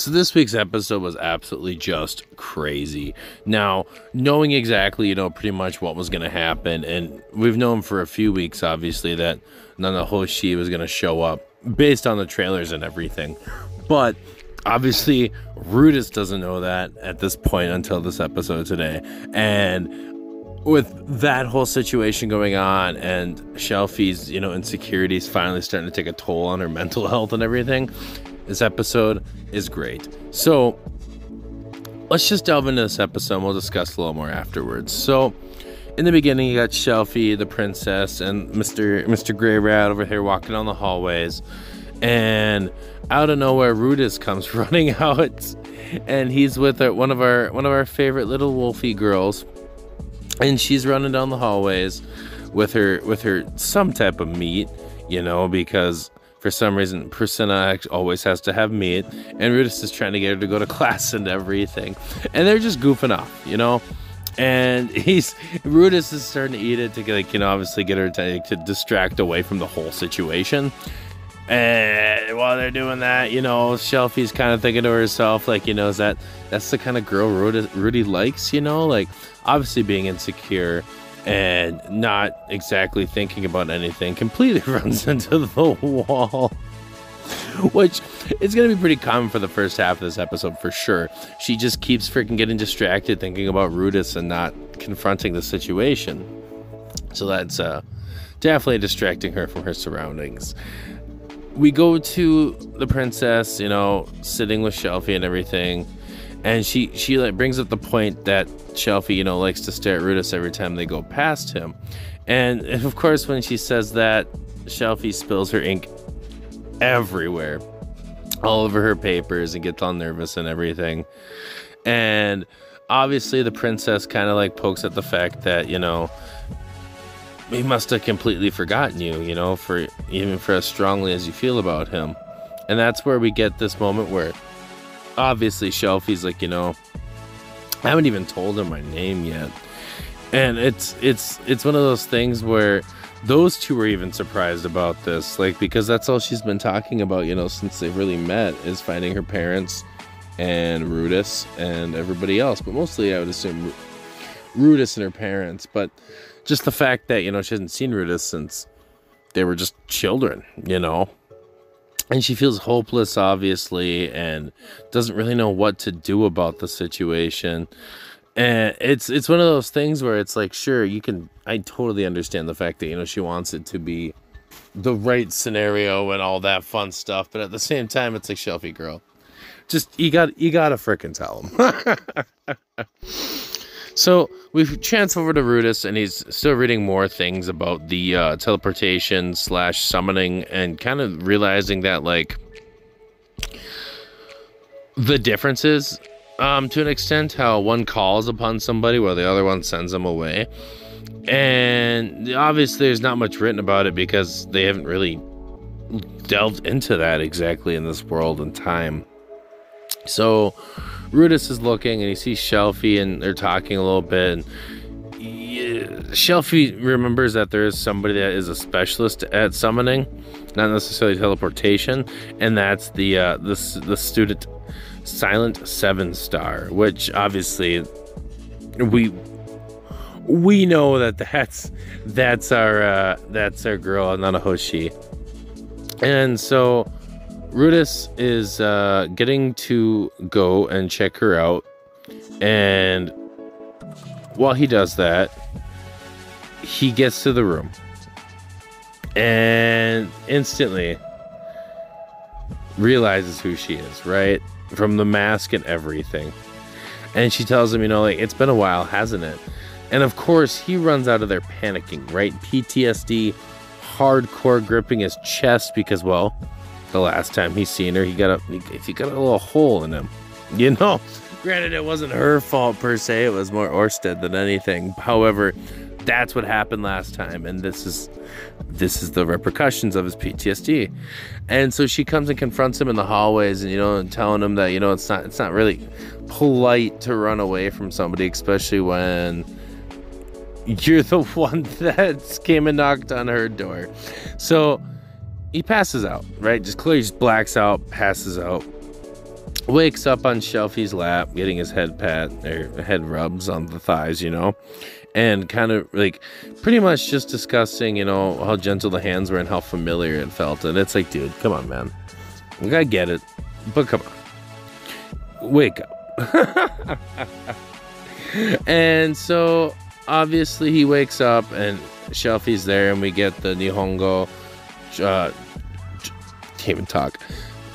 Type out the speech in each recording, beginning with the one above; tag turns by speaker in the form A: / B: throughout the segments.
A: So this week's episode was absolutely just crazy. Now, knowing exactly, you know, pretty much what was going to happen, and we've known for a few weeks, obviously, that Nanahoshi was going to show up based on the trailers and everything. But obviously, Rudeus doesn't know that at this point until this episode today. And with that whole situation going on and Sylphie's, you know, insecurities finally starting to take a toll on her mental health and everything, this episode is great. So let's just delve into this episode and we'll discuss a little more afterwards. So in the beginning you got Sylphie, the princess, and Mr. Mr. Grey Rat over here walking down the hallways. And out of nowhere Rudeus comes running out and he's with our, one of our one of our favorite little wolfie girls. And she's running down the hallways with her with her some type of meat, you know, because for some reason, Priscilla always has to have meat, and Rudeus is trying to get her to go to class and everything. And they're just goofing off, you know? And he's Rudeus is starting to eat it to like, you know, obviously get her to, to distract away from the whole situation. And while they're doing that, you know, Sylphie's kind of thinking to herself, like, you know, is that that's the kind of girl Rudy, Rudy likes, you know, like obviously being insecure and not exactly thinking about anything, completely runs into the wall. Which is going to be pretty common for the first half of this episode for sure. She just keeps freaking getting distracted thinking about Rudeus and not confronting the situation. So that's uh, definitely distracting her from her surroundings. We go to the princess, you know, sitting with Sylphie and everything and she she like brings up the point that Sylphie, you know, likes to stare at Rudeus every time they go past him, and of course when she says that, Sylphie spills her ink everywhere, all over her papers, and gets all nervous and everything, and obviously the princess kind of like pokes at the fact that you know he must have completely forgotten you, you know, for even for as strongly as you feel about him, and that's where we get this moment where obviously Sylphie's like, you know, I haven't even told her my name yet. And it's it's it's one of those things where those two were even surprised about this, like because that's all she's been talking about, you know, since they've really met is finding her parents and Rudeus and everybody else, but mostly I would assume Rudeus and her parents. But just the fact that you know she hasn't seen Rudeus since they were just children, you know, and she feels hopeless obviously and doesn't really know what to do about the situation. And it's it's one of those things where it's like sure you can i totally understand the fact that you know she wants it to be the right scenario and all that fun stuff but at the same time it's like sylphie girl just you got you gotta fricking tell him So we chance over to Rudeus, and he's still reading more things about the uh, teleportation slash summoning, and kind of realizing that like the differences um, to an extent, how one calls upon somebody while the other one sends them away. And obviously, there's not much written about it because they haven't really delved into that exactly in this world and time. So Rudeus is looking and he sees Sylphie and they're talking a little bit. And Sylphie remembers that there is somebody that is a specialist at summoning, not necessarily teleportation, and that's the uh, the the student Silent Seven Star, which obviously we we know that that's that's our uh, that's our girl Nanahoshi, and so Rudeus is uh, getting to go and check her out. And while he does that, he gets to the room and instantly realizes who she is, right? From the mask and everything. And she tells him, you know, like, it's been a while, hasn't it? And of course, he runs out of there panicking, right? PTSD, hardcore gripping his chest because, well, the last time he seen her, he got a if he got a little hole in him. You know, granted it wasn't her fault per se; it was more Orsted than anything. However, that's what happened last time, and this is this is the repercussions of his PTSD. And so she comes and confronts him in the hallways, and you know, and telling him that you know it's not it's not really polite to run away from somebody, especially when you're the one that came and knocked on her door. So he passes out, right? Just clearly just blacks out, passes out. wakes up on Sylphie's lap, getting his head pat or head rubs on the thighs, you know, and kind of like pretty much just discussing, you know, how gentle the hands were and how familiar it felt. And it's like, dude, come on, man. Like, I get it, but come on, wake up. and so obviously he wakes up and Sylphie's there, and we get the Nihongo. Uh, can't even talk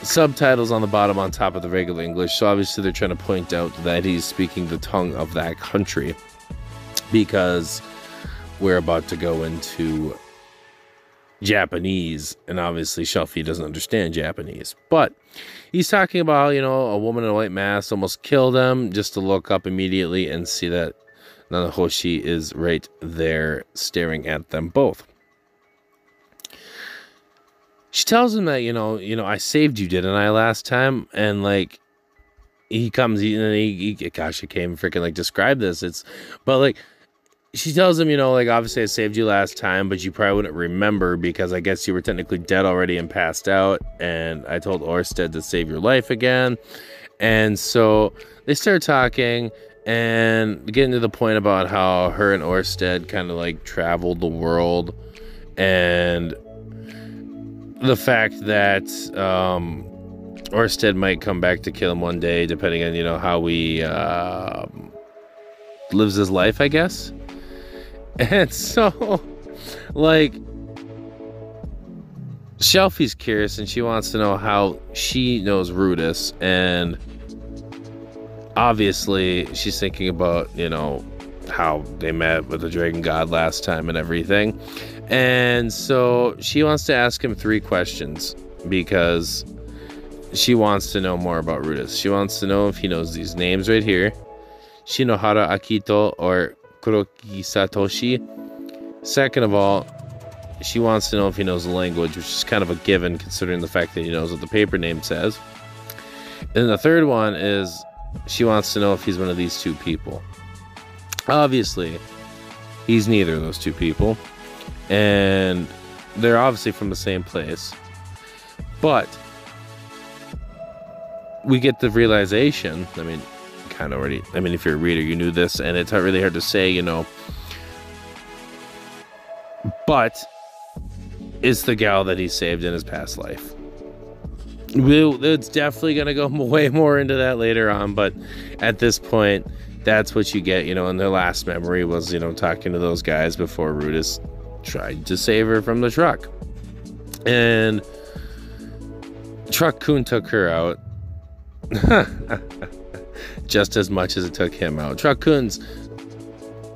A: subtitles on the bottom on top of the regular English. So obviously they're trying to point out that he's speaking the tongue of that country because we're about to go into Japanese, and obviously Sylphie doesn't understand Japanese. But he's talking about, you know, a woman in a white mask almost killed him just to look up immediately and see that Nanahoshi is right there staring at them both she tells him that you know you know I saved you didn't I last time? And like he comes and he, he gosh I can't freaking like describe this. It's but like she tells him you know like obviously I saved you last time but you probably wouldn't remember because I guess you were technically dead already and passed out and I told Orsted to save your life again. And so they start talking and getting to the point about how her and Orsted kind of like traveled the world and the fact that um, Orsted might come back to kill him one day, depending on you know how he uh, lives his life, I guess. And so, like, Sylphie's curious, and she wants to know how she knows Rudeus, and obviously she's thinking about you know how they met with the dragon god last time and everything. And so she wants to ask him three questions because she wants to know more about Rudeus. She wants to know if he knows these names right here Shinohara Akito or Kuroki Satoshi. Second of all, she wants to know if he knows the language, which is kind of a given considering the fact that he knows what the paper name says. And the third one is she wants to know if he's one of these two people. Obviously, he's neither of those two people and they're obviously from the same place. But we get the realization. I mean, kind of already. I mean, if you're a reader, you knew this, and it's really hard to say, you know. But it's the gal that he saved in his past life. We'll, it's definitely going to go way more into that later on, but at this point, that's what you get, you know. And their last memory was, you know, talking to those guys before Rudeus tried to save her from the truck. And Truck Kun took her out just as much as it took him out. Truck Kun's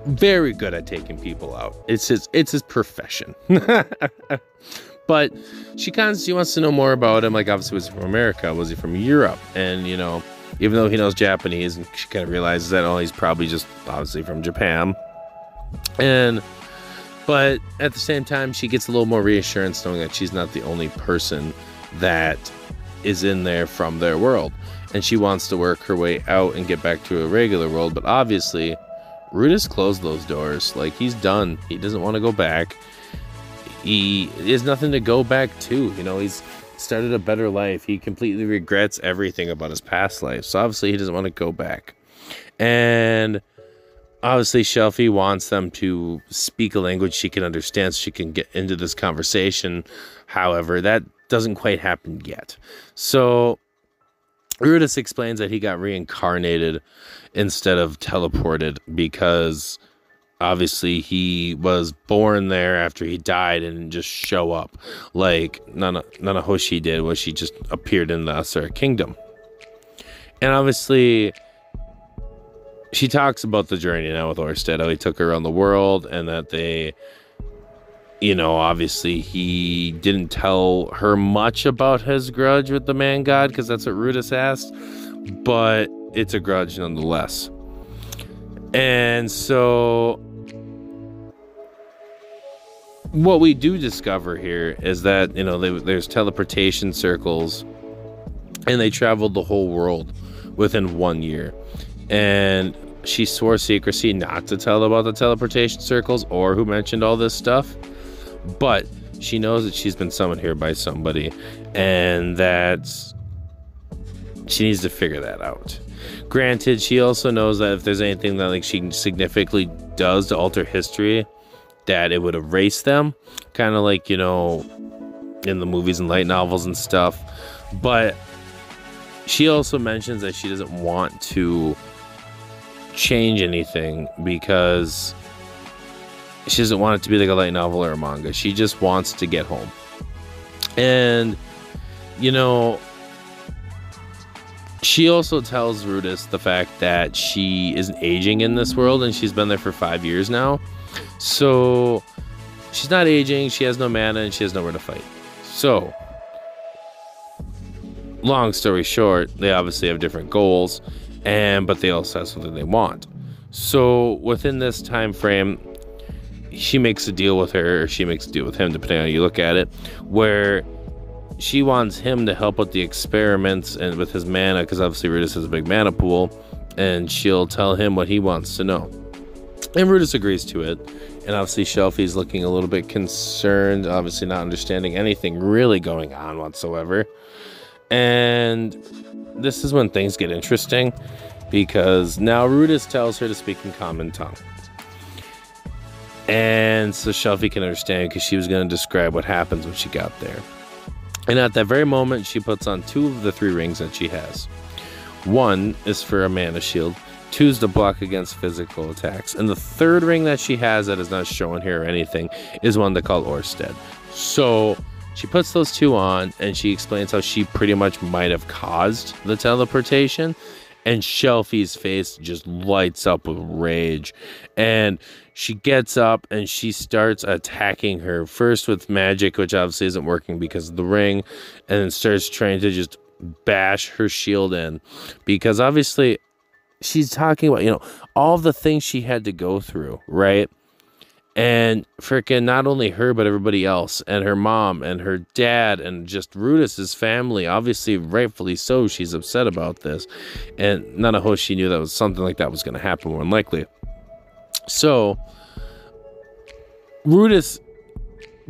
A: very good at taking people out. It's his it's his profession. but she kind of she wants to know more about him. Like obviously was he from America? Was he from Europe? And you know, even though he knows Japanese, and she kind of realizes that oh he's probably just obviously from Japan. And but at the same time, she gets a little more reassurance knowing that she's not the only person that is in there from their world. And she wants to work her way out and get back to a regular world. But obviously, Rudeus closed those doors. Like, he's done. He doesn't want to go back. He has nothing to go back to. You know, he's started a better life. He completely regrets everything about his past life. So obviously, he doesn't want to go back. And obviously Sylphie wants them to speak a language she can understand so she can get into this conversation. However, that doesn't quite happen yet. So Rudeus explains that he got reincarnated instead of teleported because obviously he was born there after he died and just show up like Nana Nanahoshi did when she just appeared in the Asura kingdom. And obviously she talks about the journey now with Orsted, how he took her around the world, and that they, you know, obviously he didn't tell her much about his grudge with the man god because that's what Rudeus asked, but it's a grudge nonetheless. And so, what we do discover here is that you know they, there's teleportation circles, and they traveled the whole world within one year and she swore secrecy not to tell about the teleportation circles or who mentioned all this stuff. But she knows that she's been summoned here by somebody, and that she needs to figure that out. Granted, she also knows that if there's anything that like she significantly does to alter history, that it would erase them, kind of like you know, in the movies and light novels and stuff. But she also mentions that she doesn't want to change anything because she doesn't want it to be like a light novel or a manga. She just wants to get home. And you know, she also tells Rudeus the fact that she isn't aging in this world and she's been there for five years now. So she's not aging, she has no mana, and she has nowhere to fight. So, long story short, they obviously have different goals, and but they also have something they want. So within this time frame, she makes a deal with her, or she makes a deal with him, depending on how you look at it, where she wants him to help with the experiments and with his mana, because obviously Rudeus has a big mana pool, and she'll tell him what he wants to know. And Rudeus agrees to it. And obviously Sylphie's looking a little bit concerned, obviously not understanding anything really going on whatsoever. And this is when things get interesting because now Rudeus tells her to speak in common tongue. And so Sylphie can understand because she was going to describe what happens when she got there. And at that very moment, she puts on two of the three rings that she has. One is for a mana shield, two is to block against physical attacks, and the third ring that she has that is not shown here or anything is one they call Orsted. So she puts those two on and she explains how she pretty much might have caused the teleportation. And Sylphie's face just lights up with rage. And she gets up and she starts attacking her first with magic, which obviously isn't working because of the ring, and then starts trying to just bash her shield in because obviously she's talking about, you know, all the things she had to go through, right? And freaking not only her, but everybody else, and her mom and her dad, and just Rudeus's family. Obviously, rightfully so, she's upset about this. And Nanahoshi knew that was something like that was going to happen more than likely. So, Rudeus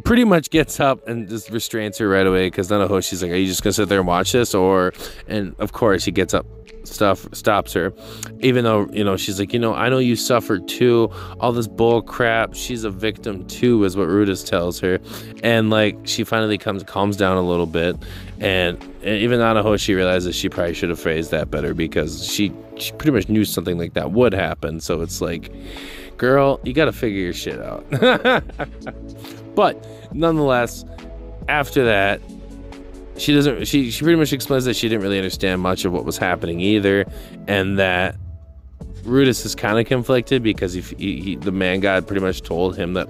A: pretty much gets up and just restrains her right away because Nanahoshi's like, Are you just gonna sit there and watch this? Or and of course he gets up stuff stops her. Even though, you know, she's like, you know, I know you suffered too. All this bull crap. She's a victim too, is what Rudeus tells her. And like she finally comes calms down a little bit. And, even she realizes she probably should have phrased that better because she she pretty much knew something like that would happen. So it's like girl, you got to figure your shit out. but nonetheless, after that, she doesn't. She she pretty much explains that she didn't really understand much of what was happening either, and that Rudeus is kind of conflicted because he, he, the man god pretty much told him that,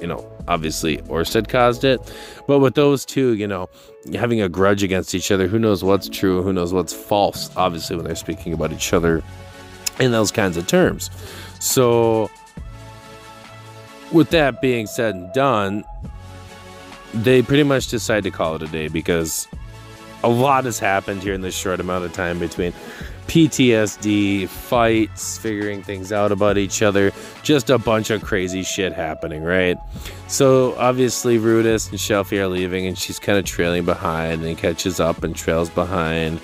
A: you know, obviously Orsted caused it, but with those two, you know, having a grudge against each other, who knows what's true, who knows what's false, obviously when they're speaking about each other in those kinds of terms. So with that being said and done, they pretty much decide to call it a day because a lot has happened here in this short amount of time between PTSD, fights, figuring things out about each other, just a bunch of crazy shit happening, right? So obviously Rudeus and Sylphie are leaving and she's kind of trailing behind and catches up and trails behind.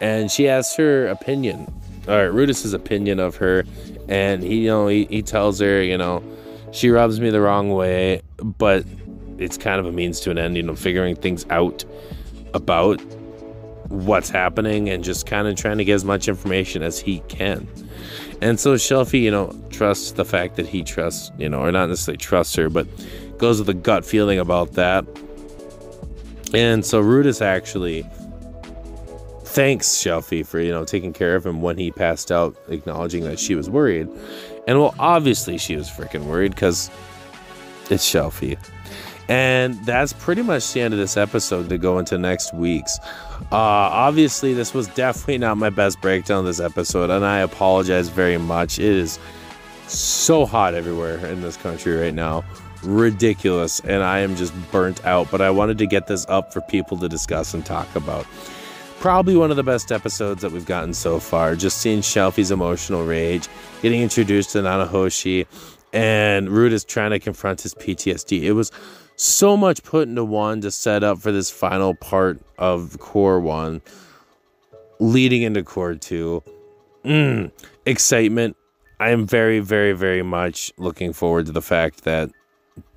A: And she asks her opinion, or Rudeus's opinion of her, and he, you know, he, he tells her, you know, she rubs me the wrong way, but it's kind of a means to an end, you know, figuring things out about what's happening and just kind of trying to get as much information as he can. And so Sylphie, you know, trusts the fact that he trusts, you know, or not necessarily trusts her, but goes with a gut feeling about that. And so Rudeus actually thanks Sylphie for, you know, taking care of him when he passed out, acknowledging that she was worried. And well, obviously she was freaking worried because it's Sylphie. And that's pretty much the end of this episode to go into next week's. Uh, obviously, this was definitely not my best breakdown this episode, and I apologize very much. It is so hot everywhere in this country right now. Ridiculous, and I am just burnt out. But I wanted to get this up for people to discuss and talk about probably one of the best episodes that we've gotten so far. Just seeing Sylphie's emotional rage, getting introduced to Nanahoshi, and Root Rudeus trying to confront his PTSD. It was so much put into one to set up for this final part of Cour One. leading into cour two. Mm, excitement. I am very, very, very much looking forward to the fact that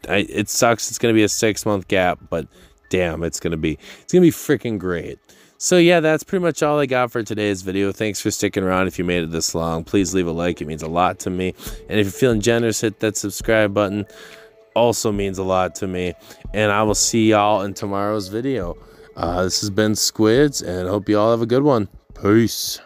A: I, it sucks. It's going to be a six month gap, but damn, it's going to be it's going to be freaking great. So yeah, that's pretty much all I got for today's video. Thanks for sticking around. If you made it this long, please leave a like. It means a lot to me. And if you're feeling generous, hit that subscribe button. Also means a lot to me. And I will see y'all in tomorrow's video. Uh, this has been Squids, and hope you all have a good one. Peace.